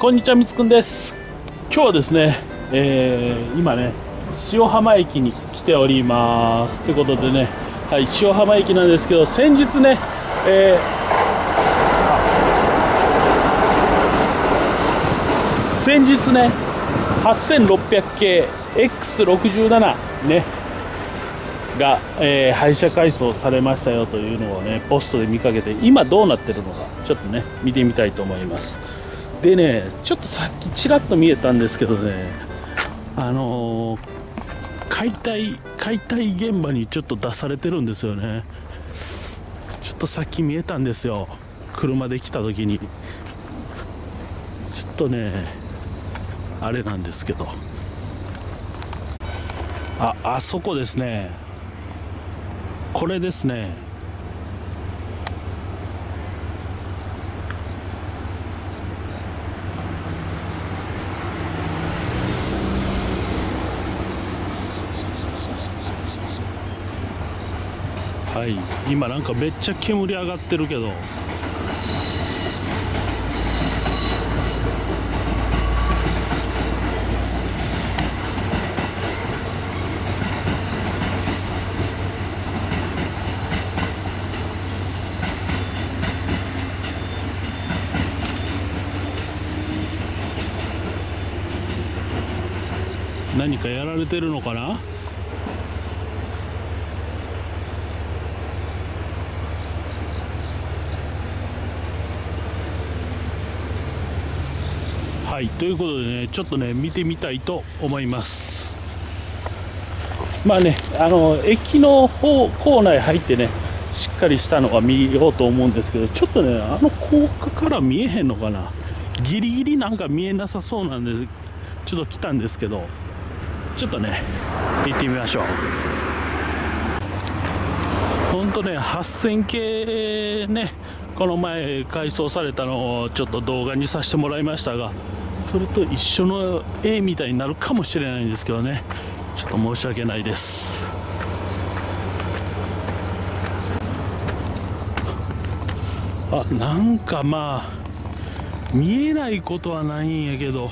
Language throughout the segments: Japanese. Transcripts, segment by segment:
こんにちはみつくんです。今日はですね、えー、今ね塩浜駅に来ております。ってことでねはい塩浜駅なんですけど先日ね、えー、先日ね8600系 X67 ねが、えー、廃車改装されましたよというのをねポストで見かけて今どうなってるのかちょっとね見てみたいと思います。でねちょっとさっきちらっと見えたんですけどねあのー、解体解体現場にちょっと出されてるんですよね。ちょっとさっき見えたんですよ。車で来た時に。ちょっとねあれなんですけど。ああそこですね。これですね。はい。今なんかめっちゃ煙上がってるけど。何かやられてるのかな？はいということでねちょっとね見てみたいと思います。まあねあの駅の方構内入ってねしっかりしたのは見ようと思うんですけどちょっとねあの高架から見えへんのかな。ギリギリなんか見えなさそうなんでちょっと来たんですけどちょっとね行ってみましょう。本当ね8000系ねこの前改装されたのをちょっと動画にさせてもらいましたがそれと一緒の絵みたいになるかもしれないんですけどね。ちょっと申し訳ないです。あなんかまあ見えないことはないんやけど。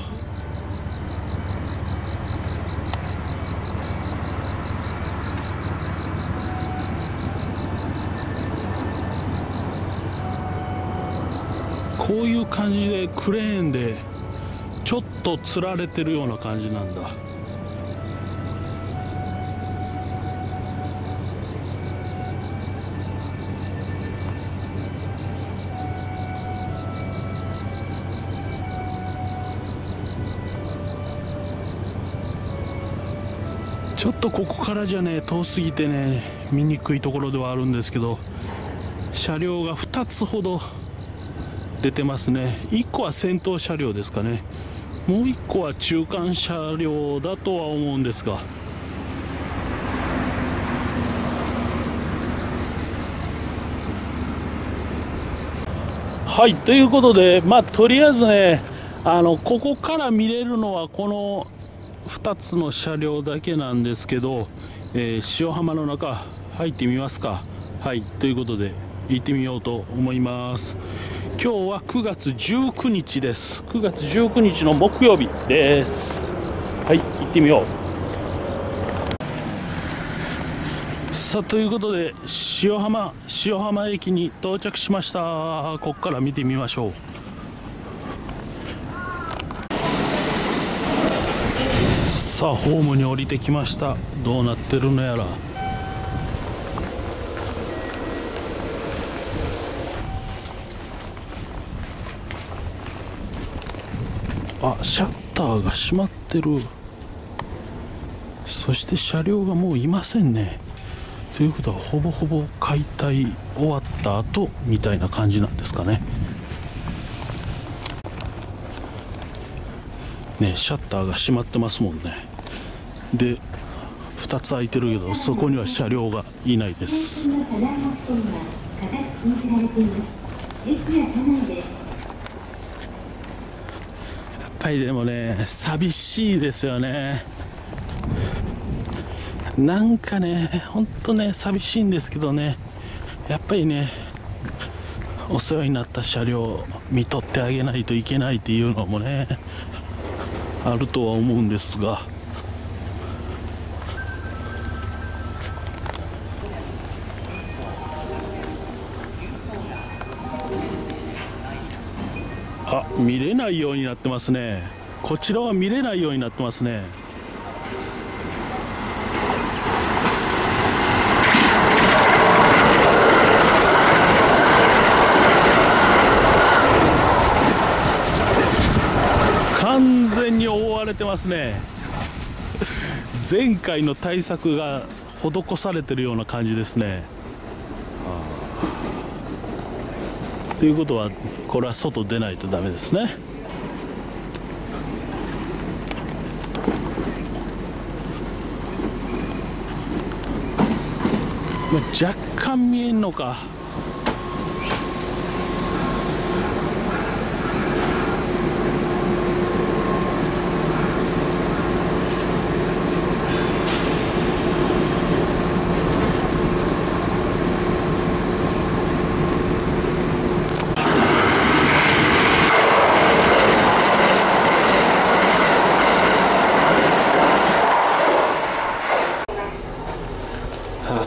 こういう感じでクレーンでちょっとつられてるような感じなんだ。ちょっとここからじゃね遠すぎてね見にくいところではあるんですけど車両が2つほど出てますね。1個は先頭車両ですかね。もう1個は中間車両だとは思うんですが。はいということでまあとりあえずねあのここから見れるのはこの2つの車両だけなんですけど、えー、塩浜の中入ってみますか。はいということで行ってみようと思います。今日は9月19日です。9月19日の木曜日です。はい行ってみよう。さあということで塩浜塩浜駅に到着しました。ここから見てみましょう。さあホームに降りてきました。どうなってるのやら。あシャッターが閉まってる。そして車両がもういませんね。ということはほぼほぼ解体終わった後みたいな感じなんですかね。ねシャッターが閉まってますもんね。で2つ開いてるけどそこには車両がいないです。回でもね寂しいですよね。なんかねほんとね寂しいんですけどね。やっぱりねお世話になった車両見とってあげないといけないっていうのもねあるとは思うんですが。あ見れないようになってますね。こちらは見れないようになってますね。完全に覆われてますね。前回の対策が施されてるような感じですね。ということはこれは外出ないとダメですね。まあ若干見えんのか。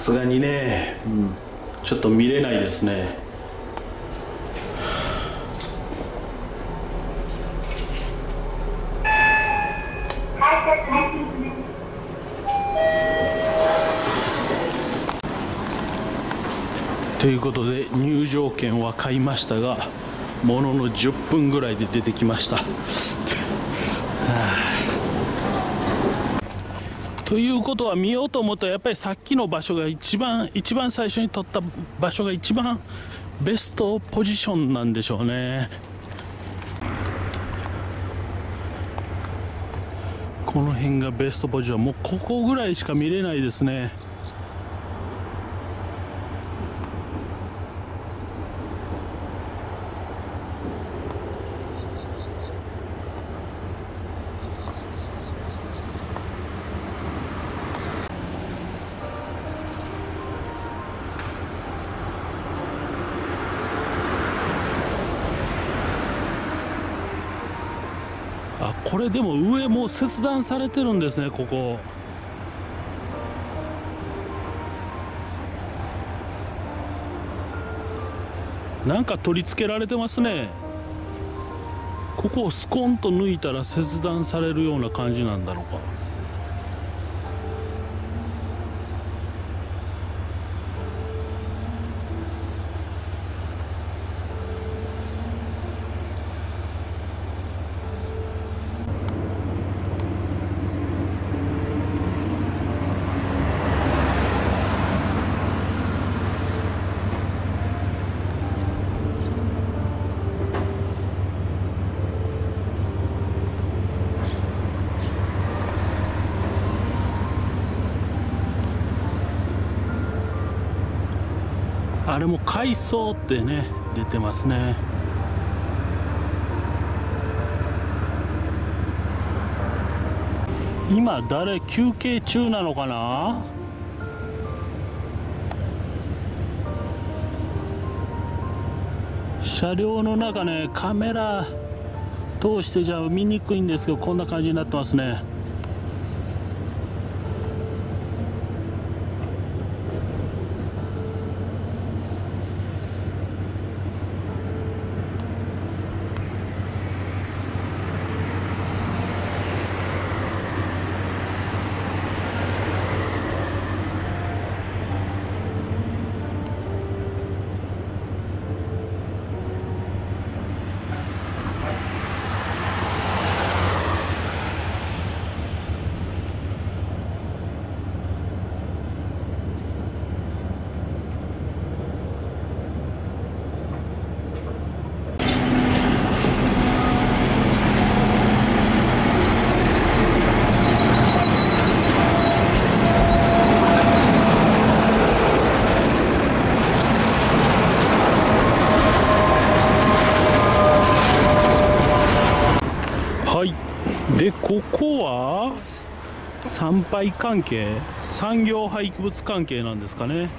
すがにね、うんちょっと見れないですね。ということで入場券は買いましたがものの10分ぐらいで出てきました。ということは見ようと思ったらやっぱりさっきの場所が一番一番最初に撮った場所が一番ベストポジションなんでしょうね。この辺がベストポジション。もうここぐらいしか見れないですね。これでも上もう切断されてるんですねここ。なんか取り付けられてますね。ここをスコンと抜いたら切断されるような感じなんだろうか。あれも海藻ってね出てますね。今誰休憩中なのかな？車両の中ねカメラ通してじゃあ見にくいんですけどこんな感じになってますねはいでこ参拝関係産業廃棄物関係なんですかね。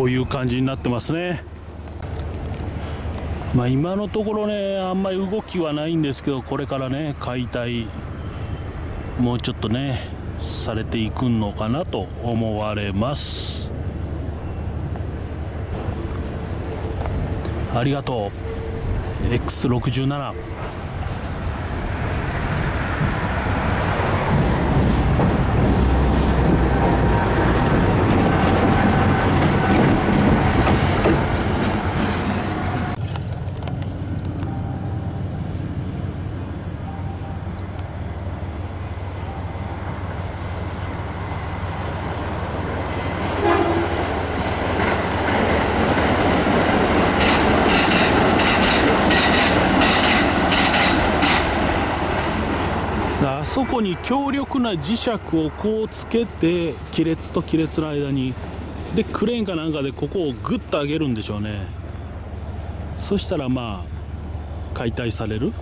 こういう感じになってますね。まあ今のところねあんまり動きはないんですけどこれからね解体もうちょっとねされていくのかなと思われます。ありがとう。X67 あそこに強力な磁石をこうつけて亀裂と亀裂の間にでクレーンかなんかでここをグッと上げるんでしょうね。そしたらまあ解体される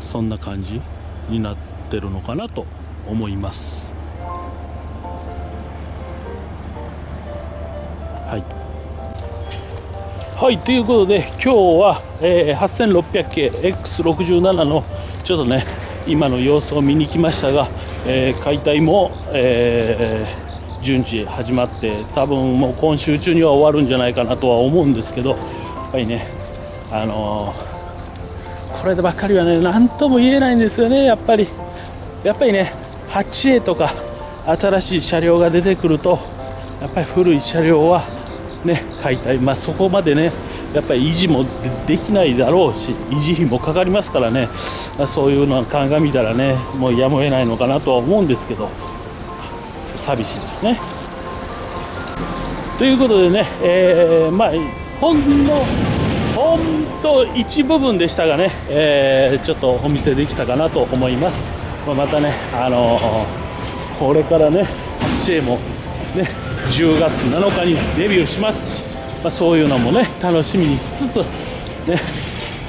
そんな感じになってるのかなと思います。はい。はいということで今日は、えー、8600系 X67 のちょっとね今の様子を見に来ましたが、えー、解体も、えー、順次始まって多分もう今週中には終わるんじゃないかなとは思うんですけどやっぱりねあのー、これでばっかりはね何とも言えないんですよねやっぱり。やっぱりね 8A とか新しい車両が出てくるとやっぱり古い車両はね解体まあそこまでねやっぱり維持もできないだろうし維持費もかかりますからねそういうのは鑑みたらねもうやむを得ないのかなとは思うんですけど寂しいですね。ということでね、えー、まあほんのほんと一部分でしたがね、えー、ちょっとお見せできたかなと思います。まあ、またね、あのー、これからね、チェもね、10月7日にデビューします、まあ、そういうのもね楽しみにしつつね、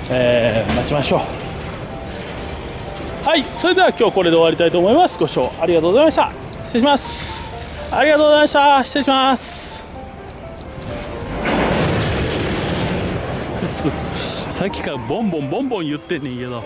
えー、待ちましょう。はいそれでは今日これで終わりたいと思います。ご視聴ありがとうございました。失礼します。ありがとうございました。失礼します。さっきからボンボンボンボン言ってんねんけど。